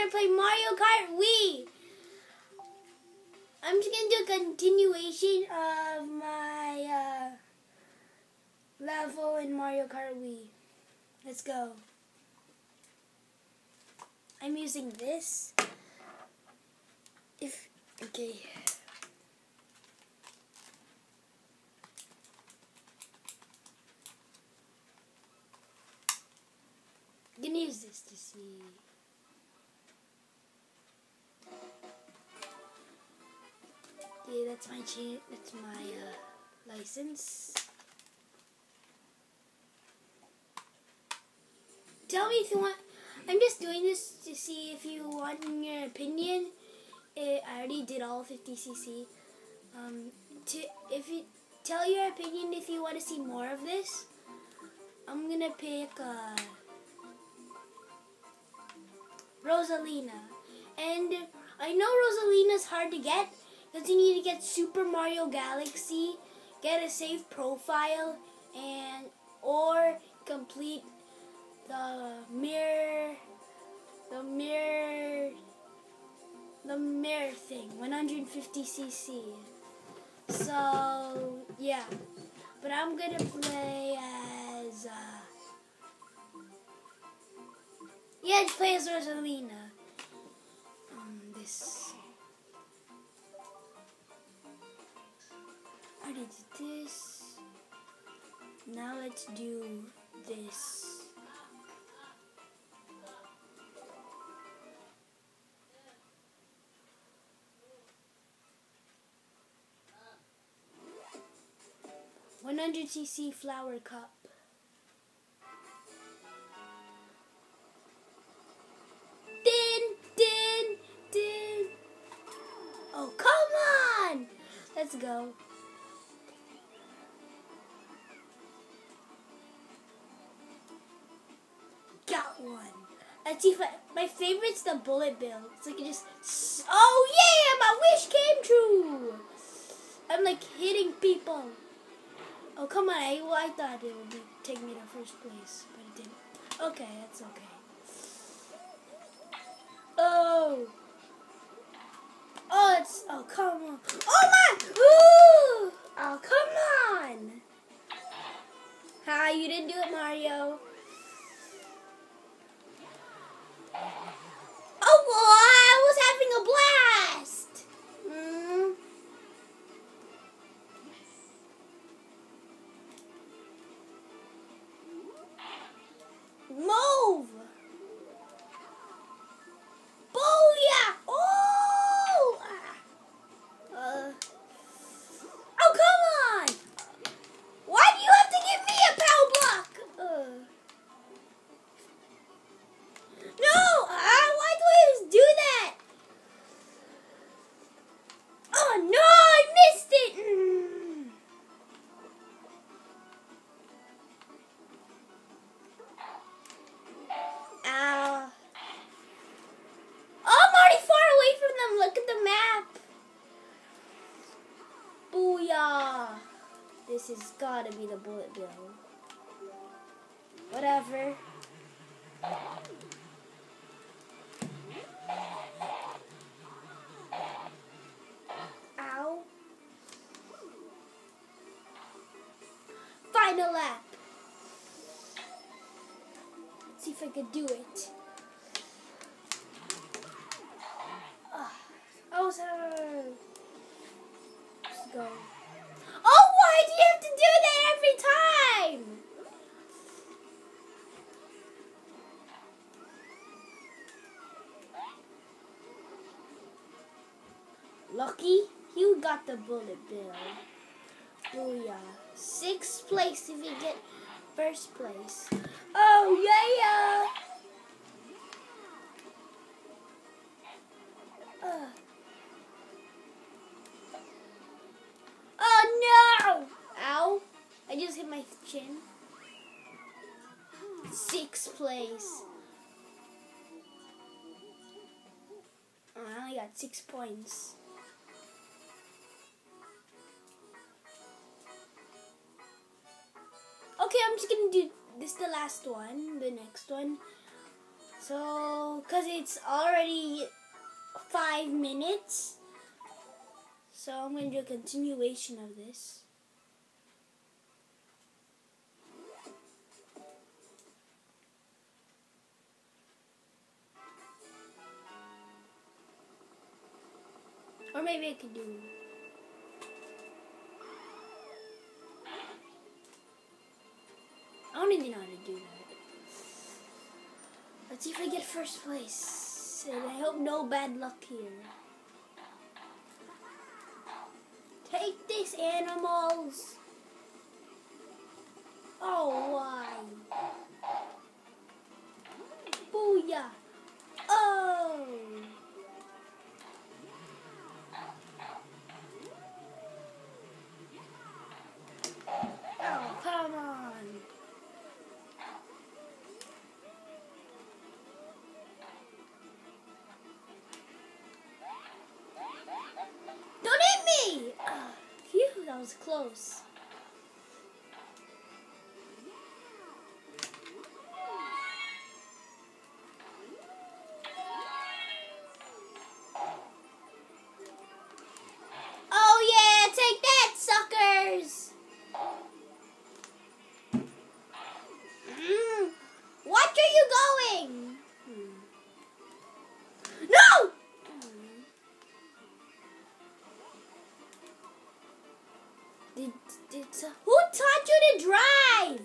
gonna play Mario Kart Wii. I'm just gonna do a continuation of my uh, level in Mario Kart Wii. Let's go. I'm using this. If okay. I'm gonna use this to see. Yeah, that's my that's my uh, license. Tell me if you want. I'm just doing this to see if you want your opinion. It, I already did all 50cc. Um, to if you tell your opinion if you want to see more of this, I'm gonna pick uh, Rosalina, and I know Rosalina's hard to get because you need to get Super Mario Galaxy, get a safe profile, and or complete the mirror, the mirror, the mirror thing, 150cc. So yeah, but I'm gonna play as uh, yeah, play as Rosalina. This. Now let's do this. One hundred cc flower cup. Oh come on! Let's go. If I, my favorite's the bullet bill. It's like it just. Oh yeah, my wish came true. I'm like hitting people. Oh come on! I, well, I thought it would be take me to first place, but it didn't. Okay, that's okay. Oh. Oh, it's. Oh come on! Oh my! Ooh! Oh come on! Hi, you didn't do it, Mario. This has gotta be the bullet bill. Whatever. Ow. Final lap. Let's see if I can do it. Oh, sir. Let's go. Lucky, you got the bullet bill. Booyah. Sixth place if you get first place. Oh, yeah! Oh, no! Ow. I just hit my chin. Sixth place. Oh, I only got six points. Gonna do this. The last one, the next one. So, because it's already five minutes, so I'm to do a continuation of this. Or maybe I could do. First place. And I hope no bad luck here. Take this, animals! Oh, why? Booyah! Oh, was close. Did, did, who taught you to drive?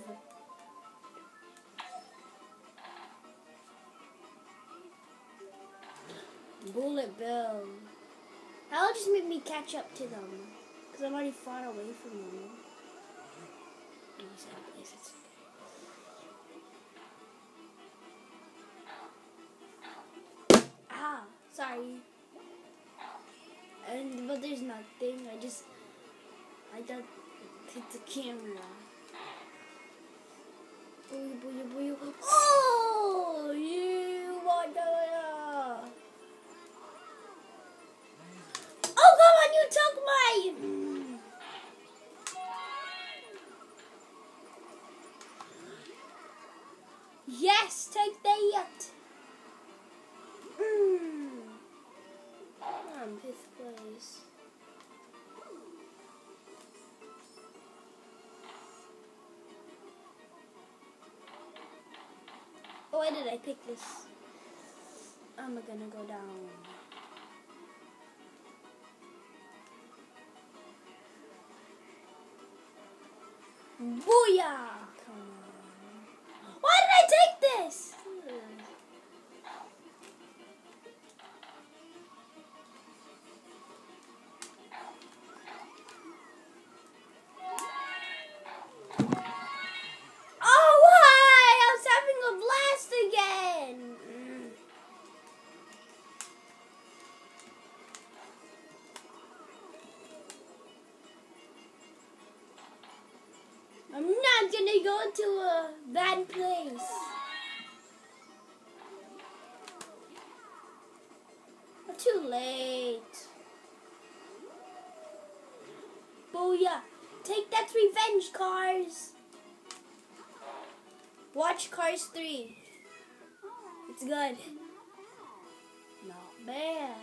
Bullet Bill. That'll just make me catch up to them. Because I'm already far away from them. Ah, sorry. And but there's nothing. I just I don't hit the camera. Booyah, booyah, booyah. Oh, you want? Oh, come on, you took. Yes, take that. Mm. I'm fifth place. Why did I pick this? I'm gonna go down. Booyah! Gonna go to a bad place. Too late. Booyah. Take that revenge, Cars. Watch Cars 3. It's good. Not bad.